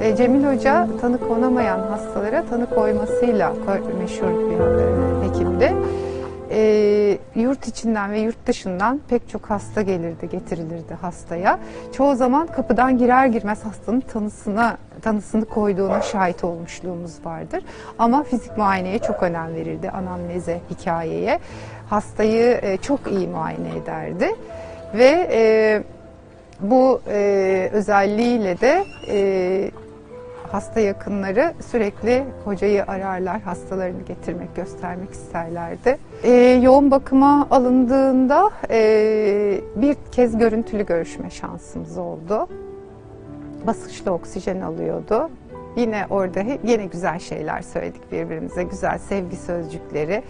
E, Cemil Hoca tanı konamayan hastalara tanı koymasıyla meşhur bir e, hekimdi. Ee, yurt içinden ve yurt dışından pek çok hasta gelirdi, getirilirdi hastaya. Çoğu zaman kapıdan girer girmez hastanın tanısına tanısını koyduğuna şahit olmuşluğumuz vardır. Ama fizik muayeneye çok önem verirdi, anamneze, hikayeye. Hastayı e, çok iyi muayene ederdi ve e, bu e, özelliğiyle de e, hasta yakınları sürekli hocayı ararlar, hastalarını getirmek, göstermek isterlerdi. E, yoğun bakıma alındığında e, bir kez görüntülü görüşme şansımız oldu. Basınçlı oksijen alıyordu. Yine orada yine güzel şeyler söyledik birbirimize, güzel sevgi sözcükleri.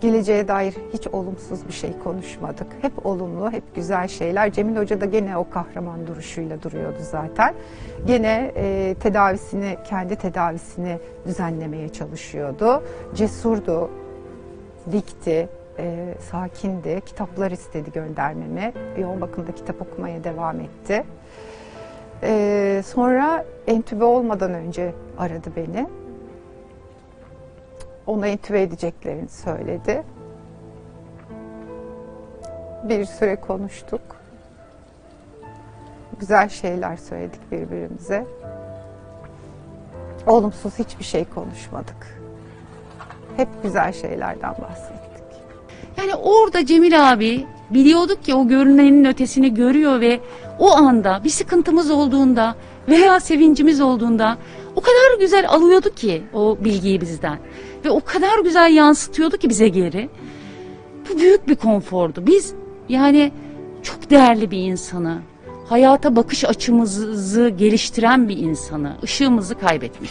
Geleceğe dair hiç olumsuz bir şey konuşmadık. Hep olumlu, hep güzel şeyler. Cemil Hoca da gene o kahraman duruşuyla duruyordu zaten. Gene e, tedavisini, kendi tedavisini düzenlemeye çalışıyordu. Cesurdu, dikti, e, sakindi. Kitaplar istedi göndermemi. Yoğun bakımda kitap okumaya devam etti. E, sonra entübe olmadan önce aradı beni. Ona entübe edeceklerini söyledi. Bir süre konuştuk. Güzel şeyler söyledik birbirimize. Olumsuz hiçbir şey konuşmadık. Hep güzel şeylerden bahsettik. Yani orada Cemil abi biliyorduk ki o görünenin ötesini görüyor ve o anda bir sıkıntımız olduğunda veya sevincimiz olduğunda o kadar güzel alıyordu ki o bilgiyi bizden ve o kadar güzel yansıtıyordu ki bize geri. Bu büyük bir konfordu. Biz yani çok değerli bir insanı, hayata bakış açımızı geliştiren bir insanı, ışığımızı kaybetmiş.